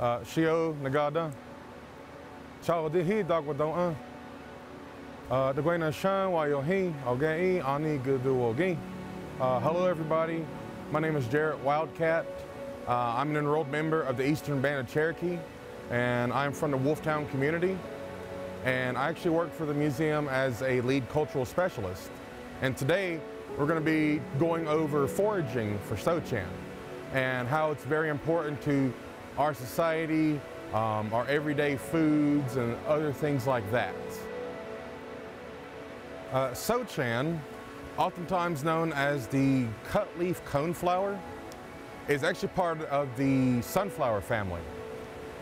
Uh, Shio Nagada. Chao Dihi Dagwadon. Uh, the Gwena Shan Wayohi, Ogai, Ani Gudu Ogi. Hello, everybody. My name is Jarrett Wildcatt. Uh, I'm an enrolled member of the Eastern Band of Cherokee, and I'm from the Wolftown community. And I actually work for the museum as a lead cultural specialist. And today, we're going to be going over foraging for Sochan and how it's very important to our society, um, our everyday foods, and other things like that. Uh, Sochan, oftentimes known as the cut leaf coneflower, is actually part of the sunflower family.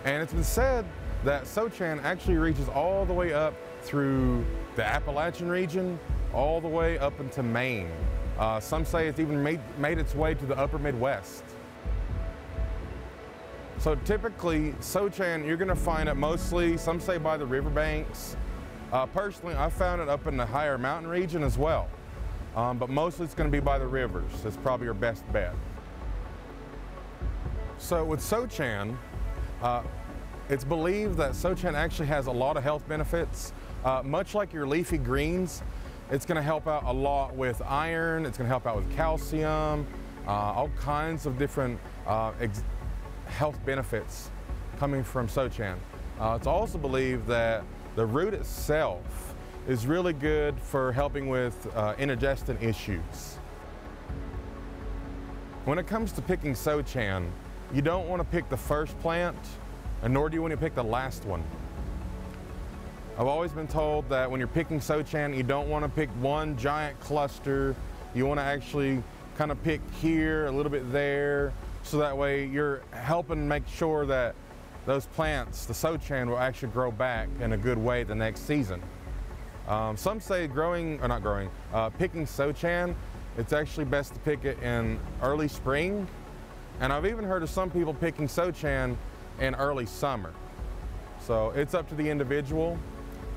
And it's been said that Sochan actually reaches all the way up through the Appalachian region, all the way up into Maine. Uh, some say it's even made, made its way to the upper Midwest. So typically, Sochan, you're gonna find it mostly, some say by the riverbanks. Uh, personally, I found it up in the higher mountain region as well. Um, but mostly it's gonna be by the rivers. That's probably your best bet. So with Sochan, uh, it's believed that Sochan actually has a lot of health benefits. Uh, much like your leafy greens, it's going to help out a lot with iron, it's going to help out with calcium, uh, all kinds of different uh, health benefits coming from Sochan. Uh, it's also believed that the root itself is really good for helping with uh, indigestion issues. When it comes to picking Sochan, you don't want to pick the first plant, and nor do you want to pick the last one. I've always been told that when you're picking Sochan, you don't want to pick one giant cluster. You want to actually kind of pick here, a little bit there, so that way you're helping make sure that those plants, the Sochan, will actually grow back in a good way the next season. Um, some say growing, or not growing, uh, picking Sochan, it's actually best to pick it in early spring. And I've even heard of some people picking Sochan in early summer. So it's up to the individual.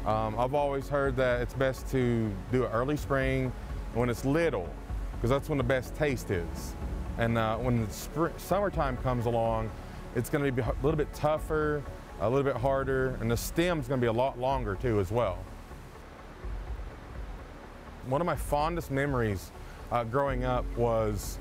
Um, I've always heard that it's best to do it early spring when it's little, because that's when the best taste is. And uh, when the summertime comes along, it's going to be a little bit tougher, a little bit harder, and the stem's going to be a lot longer too as well. One of my fondest memories uh, growing up was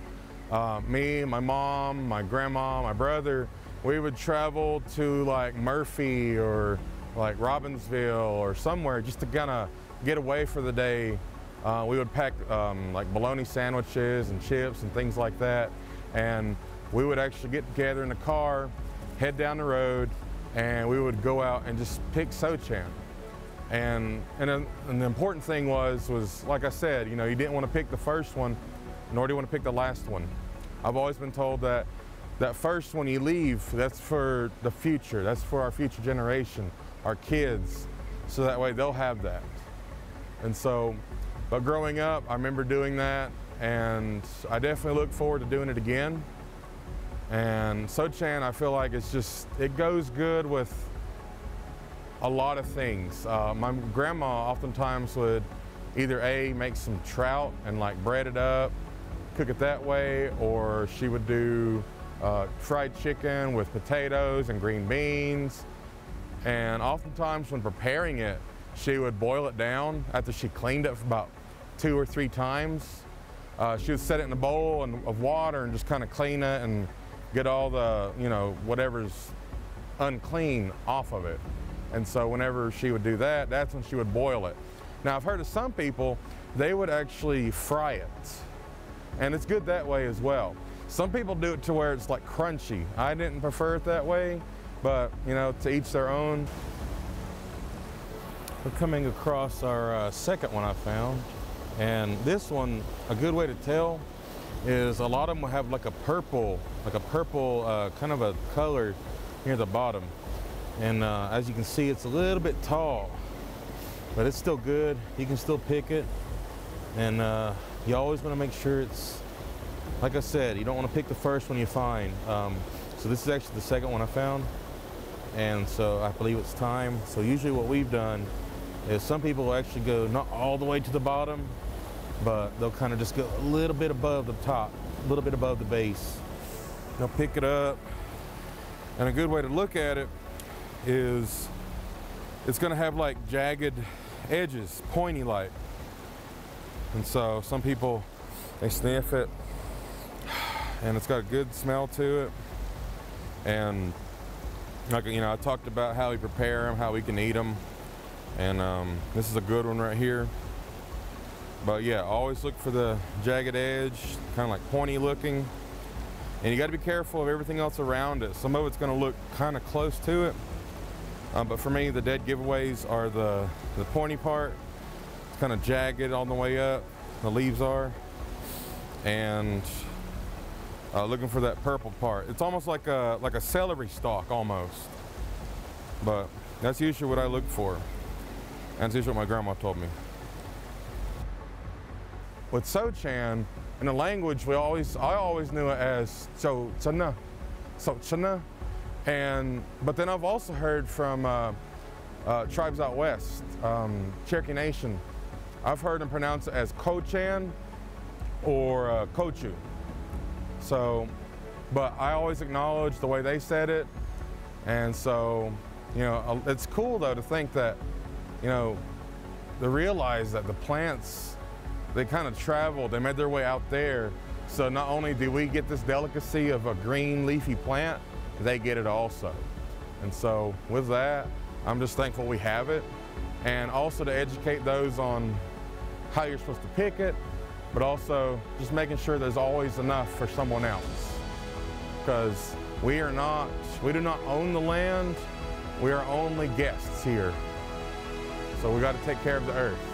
uh, me, my mom, my grandma, my brother, we would travel to like Murphy or like Robbinsville or somewhere just to kind of get away for the day. Uh, we would pack um, like bologna sandwiches and chips and things like that. And we would actually get together in the car, head down the road, and we would go out and just pick Sochan. And, and, and the important thing was, was like I said, you know, you didn't want to pick the first one, nor do you want to pick the last one. I've always been told that that first one you leave, that's for the future. That's for our future generation our kids, so that way they'll have that. And so, but growing up, I remember doing that, and I definitely look forward to doing it again. And Sochan, I feel like it's just, it goes good with a lot of things. Uh, my grandma oftentimes would either A, make some trout and like bread it up, cook it that way, or she would do uh, fried chicken with potatoes and green beans. And oftentimes when preparing it, she would boil it down after she cleaned it for about two or three times. Uh, she would set it in a bowl and, of water and just kind of clean it and get all the, you know, whatever's unclean off of it. And so whenever she would do that, that's when she would boil it. Now I've heard of some people, they would actually fry it. And it's good that way as well. Some people do it to where it's like crunchy. I didn't prefer it that way. But, you know, to each their own. We're coming across our uh, second one I found. And this one, a good way to tell is a lot of them will have like a purple, like a purple uh, kind of a color at the bottom. And uh, as you can see, it's a little bit tall, but it's still good. You can still pick it. And uh, you always want to make sure it's, like I said, you don't want to pick the first one you find. Um, so this is actually the second one I found and so I believe it's time. So usually what we've done is some people will actually go not all the way to the bottom, but they'll kind of just go a little bit above the top, a little bit above the base. They'll pick it up And a good way to look at it is it's gonna have like jagged edges, pointy like. And so some people, they sniff it and it's got a good smell to it. And like, you know, I talked about how we prepare them, how we can eat them. And um, this is a good one right here. But yeah, always look for the jagged edge, kind of like pointy looking. And you got to be careful of everything else around it. Some of it's going to look kind of close to it. Um, but for me, the dead giveaways are the, the pointy part. It's kind of jagged on the way up. The leaves are. And uh, looking for that purple part. It's almost like a, like a celery stalk almost. But that's usually what I look for. And that's usually what my grandma told me. With Sochan, in the language, we always I always knew it as so chana, so chana, and but then I've also heard from uh, uh, tribes out west, um, Cherokee Nation. I've heard them pronounce it as Kochan or uh, Kochu. So, but I always acknowledge the way they said it, and so you know it's cool though to think that you know to realize that the plants they kind of traveled, they made their way out there. So not only do we get this delicacy of a green leafy plant, they get it also. And so with that, I'm just thankful we have it. And also to educate those on how you're supposed to pick it, but also just making sure there's always enough for someone else. Because we are not, we do not own the land, we are only guests here. So we got to take care of the earth.